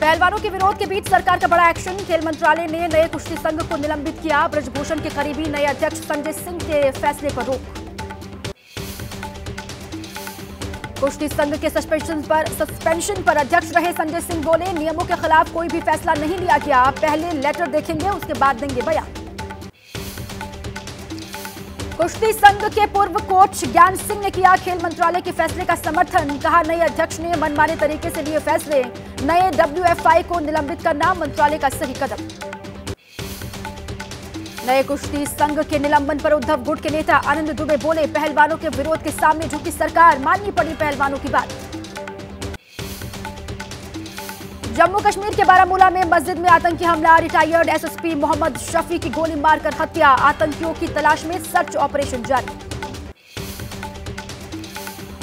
पहलवानों के विरोध के बीच सरकार का बड़ा एक्शन। खेल मंत्रालय ने नए कुश्ती संघ को निलंबित किया। ब्रजभूषण के करीबी नए अध्यक्ष संजय सिंह के फैसले पर रोक। कुश्ती संघ के सस्पेंशन पर सस्पेंशन पर अध्यक्ष रहे संजय सिंह बोले, नियमों के खिलाफ कोई भी फैसला नहीं लिया गया। पहले लेटर देखेंगे, उसके बाद देंगे बयान। कुश्ती संघ के पूर्व कोच ज्ञान सिंह ने किया खेल मंत्रालय के फैसले का समर्थन। कहा, नए अध्यक्ष ने मनमाने तरीके से लिए फैसले। नए डब्ल्यूएफआई को निलंबित करना मंत्रालय का सही कदम। नए कुश्ती संघ के निलंबन पर उद्धव गुट के नेता आनंद दुबे बोले, पहलवानों के विरोध के सामने झुकी सरकार। माननी पड़ी पहलवानों की बात। जम्मू कश्मीर के बारामूला में मस्जिद में आतंकी हमला। रिटायर्ड एसएसपी मोहम्मद शफी की गोली मारकर हत्या। आतंकियों की तलाश में सर्च ऑपरेशन जारी।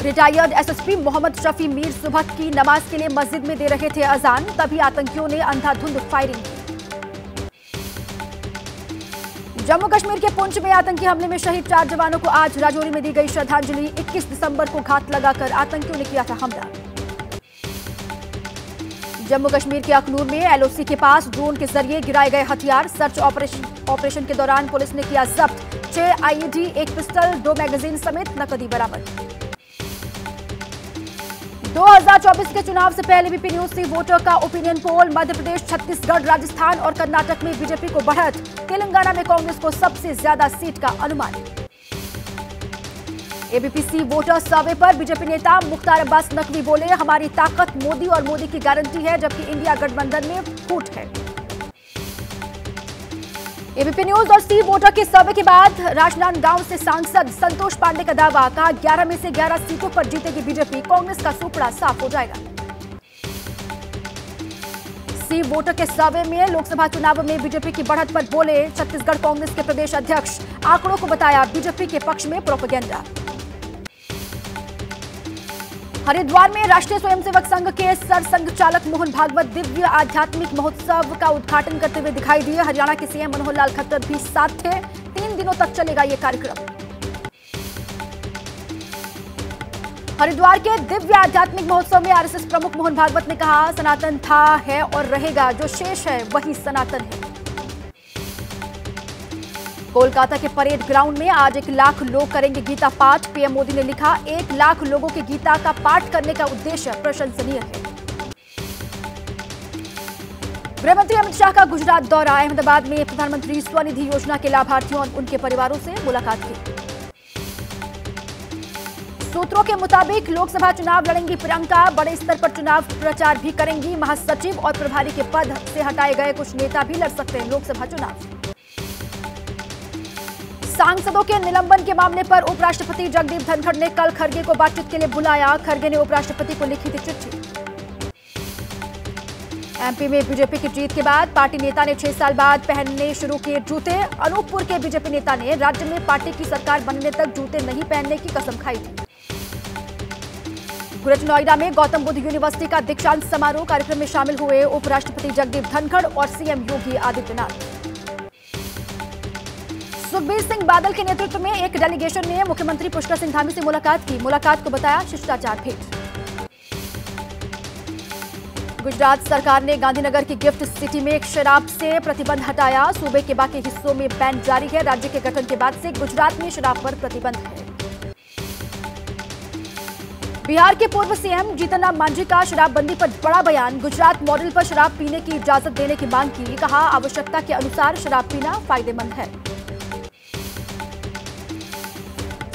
रिटायर्ड एसएसपी मोहम्मद शफी मीर सुबह की नमाज़ के लिए मस्जिद में दे रहे थे अजान, तभी आतंकियों ने अंधाधुंध फायरिंग की। जम्मू कश्मीर के पुंछ में आतंकी हमले में शहीद चार जवानों को आज राजौरी में दी गई श्रद्धांजलि। 21 दिसंबर को घात लगाकर आतंकियों ने किया था हमला। जम्मू कश्मीर के अखनूर में एलओसी के पास ड्रोन के ज़रिए गिराए गए हथियार। सर्च ऑपरेशन के दौरान पुलिस ने किया जब्त। छह आईईडी, एक पिस्टल दो मैगजीन समेत नकदी बरामद। 2024 के चुनाव से पहले बीपी न्यूज़ सी वोटर का ओपिनियन पोल मध्य प्रदेश छत्तीसगढ़, राजस्थान और कर्नाटक में बीजेपी को बढ़त। तेलंगाना में कांग्रेस को सबसे ज़्यादा सीट का अनुमान। एबीपीसी वोटर सर्वे पर बीजेपी नेता मुख्तार अब्बास नकवी बोले, हमारी ताकत मोदी और मोदी की गारंटी है, जबकि इंडिया गठबंधन में फूट है. एबीपी न्यूज़ और सी वोटर के सर्वे के बाद राजनांदगांव से सांसद संतोष पांडे का दावा, कहा 11 में से 11 सीटों पर जीतेगी बीजेपी, कांग्रेस का सुपड़ा साफ़ हो जाएगा. सी वोटर के सर्वे में लोकसभा चुनाव में बीजेपी की बढ़त पर बोले, छत्तीसगढ़ कांग्रेस के प्रदेश अध्यक्ष आंकड़ों को बताया, बीजेपी के पक्ष में प्रोपेगेंडा हरिद्वार में राष्ट्रीय स्वयंसेवक संघ के सरसंघ चालक मोहन भागवत दिव्य आध्यात्मिक महोत्सव का उद्घाटन करते हुए दिखाई दिए। हरियाणा के सीएम मनोहर लाल खट्टर भी साथ थे। तीन दिनों तक चलेगा ये कार्यक्रम। हरिद्वार के दिव्य आध्यात्मिक महोत्सव में आरएसएस प्रमुख मोहन भागवत ने कहा, सनातन था, है और रहेगा। जो शेष है, वही सनातन है। कोलकाता के परेड ग्राउंड में आज एक लाख लोग करेंगे गीता पाठ। पीएम मोदी ने लिखा, एक लाख लोगों के गीता का पाठ करने का उद्देश्य प्रशंसनीय है। गृहमंत्री अमित शाह का गुजरात दौरा। अहमदाबाद में प्रधानमंत्री स्वनिधि योजना के लाभार्थियों और उनके परिवारों से मुलाकात की। सूत्रों के मुताबिक, लोकसभा चुनाव लड़ेंगी प्रियंका। बड़े स्तर पर चुनाव प्रचार भी करेंगी महासचिव और प्रभारी के पद से हटाए गए कुछ नेता भी लड़ सकते हैं लोकसभा चुनाव। सांसदों के निलंबन के मामले पर उपराष्ट्रपति जगदीप धनखड़ ने कल खरगे को बातचीत के लिए बुलाया। खरगे ने उपराष्ट्रपति को लिखी थी चिट्ठी। एमपी में बीजेपी की जीत के बाद पार्टी नेता ने छह साल बाद पहनने शुरू किए जूते। अनूपपुर के बीजेपी नेता ने राज्य में पार्टी की सरकार बनने तक जूते नहीं पहनने की कसम खाई थी। ग्रेटर नोएडा में गौतम बुद्ध यूनिवर्सिटी का दीक्षांत समारोह कार्यक्रम में शामिल हुए उपराष्ट्रपति जगदीप धनखड़ और सीएम योगी आदित्यनाथ। सुखबीर सिंह बादल के नेतृत्व में एक डेलीगेशन ने मुख्यमंत्री पुष्कर सिंह धामी से मुलाकात की। मुलाकात को बताया शिष्टाचार भेंट। गुजरात सरकार ने गांधीनगर की गिफ्ट सिटी में एक शराब से प्रतिबंध हटाया। सूबे के बाकी हिस्सों में बैन जारी है। राज्य के गठन के बाद से गुजरात में शराब पर प्रतिबंध है। बिहार के पूर्व सीएम जीतन राम मांझी का शराबबंदी पर बड़ा बयान। गुजरात मॉडल पर शराब पीने की इजाज़त देने की मांग की। कहा, आवश्यकता के अनुसार शराब पीना फ़ायदेमंद है।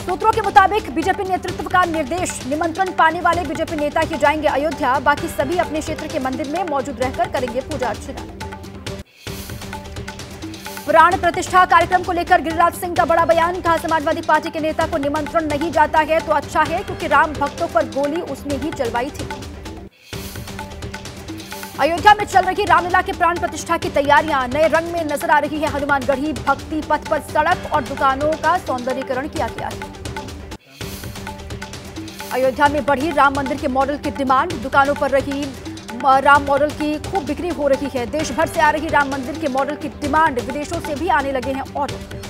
सूत्रों के मुताबिक, बीजेपी नेतृत्व का निर्देश निमंत्रण पाने वाले बीजेपी नेता ही जाएँगे अयोध्या। बाकी सभी अपने क्षेत्र के मंदिर में मौजूद रहकर करेंगे पूजा अर्चना। प्राण प्रतिष्ठा कार्यक्रम को लेकर गिरिराज सिंह का बड़ा बयान। कहा समाजवादी पार्टी के नेता को निमंत्रण नहीं जाता है तो अच्छा है, क्योंकि राम भक्तों पर गोली उसने ही चलवाई थी। अयोध्या में चल रही रामलीला के प्राण प्रतिष्ठा की तैयारियाँ। नए रंग में नज़र आ रही है हनुमानगढ़ी भक्ति पथ पर सड़क और दुकानों का सौंदर्यीकरण किया गया है। अयोध्या में बढ़ी राम मंदिर के मॉडल की डिमांड। दुकानों पर रही राम मॉडल की खूब बिक्री हो रही है। देश भर से आ रही राम मंदिर के मॉडल की डिमांड। विदेशों से भी आने लगे हैं ऑर्डर।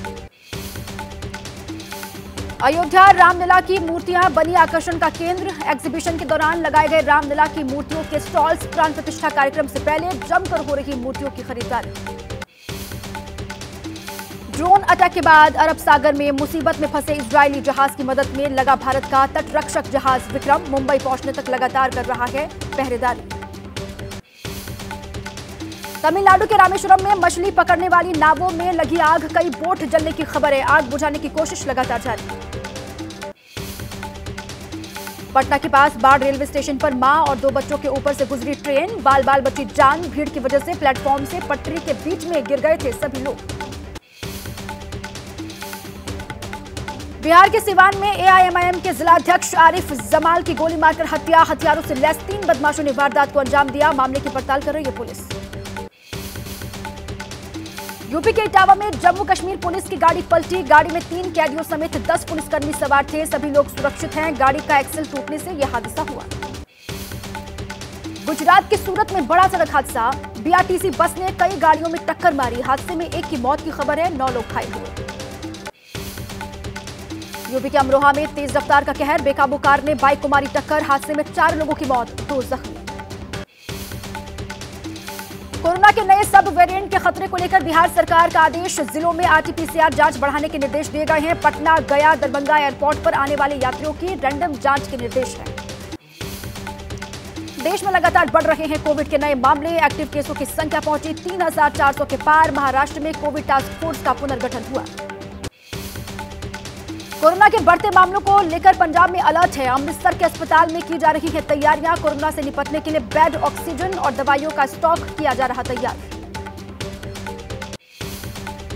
अयोध्या रामलीला की मूर्तियाँ बनी आकर्षण का केंद्र। एग्जीबिशन के दौरान लगाए गए रामलीला की मूर्तियों के स्टॉल्स प्राण प्रतिष्ठा कार्यक्रम से पहले जमकर हो रही मूर्तियों की खरीदारी। ड्रोन अटैक के बाद अरब सागर में मुसीबत में फंसे इजरायली जहाज़ की मदद में लगा भारत का तटरक्षक जहाज़ विक्रम। मुंबई पहुँचने तक लगातार कर रहा है पहरेदारी। तमिलनाडु के रामेश्वरम में मछली पकड़ने वाली नावों में लगी आग। कई बोट जलने की खबर। है आग बुझाने की कोशिश लगातार जारी। पटना के पास बाढ़ रेलवे स्टेशन पर माँ और दो बच्चों के ऊपर से गुजरी ट्रेन। बाल बाल बची जान, भीड़ की वजह से प्लेटफॉर्म से पटरी के बीच में गिर गए थे सभी लोग। बिहार के सिवान में एआईएमआईएम के जिलाध्यक्ष आरिफ जमाल की गोली मारकर हत्या, हथियारों से लैस तीन बदमाशों ने वारदात को अंजाम दिया। मामले की पड़ताल कर रही है पुलिस। यूपी के इटावा में जम्मू कश्मीर पुलिस की गाड़ी पलटी। गाड़ी में तीन कैदियों समेत दस पुलिसकर्मी सवार थे। सभी लोग सुरक्षित हैं। गाड़ी का एक्सल टूटने से यह हादसा हुआ। गुजरात के सूरत में बड़ा सड़क हादसा। बीआरटीसी बस ने कई गाड़ियों में टक्कर मारी। हादसे में एक की मौत की खबर है। नौ लोग घायल हुए। यूपी के अमरोहा में तेज रफ्तार का कहर। बेकाबू कार ने बाइक को मारी टक्कर। हादसे में चार लोगों की मौत। दो जख्मी। कोरोना के नए सब वेरिएंट के खतरे को लेकर बिहार सरकार का आदेश जिलों में आरटीपीसीआर जाँच बढ़ाने के निर्देश दिए गए हैं। पटना गया दरभंगा एयरपोर्ट पर आने वाले यात्रियों की रैंडम जाँच के निर्देश हैं। देश में लगातार बढ़ रहे हैं कोविड के नए मामले। एक्टिव केसों की संख्या पहुँची 3,400 के पार। महाराष्ट्र में कोविड टास्क फोर्स का पुनर्गठन हुआ। कोरोना के बढ़ते मामलों को लेकर पंजाब में अलर्ट है। अमृतसर के अस्पताल में की जा रही है तैयारियाँ। कोरोना से निपटने के लिए बेड, ऑक्सीजन और दवाइयों का स्टॉक किया जा रहा तैयार।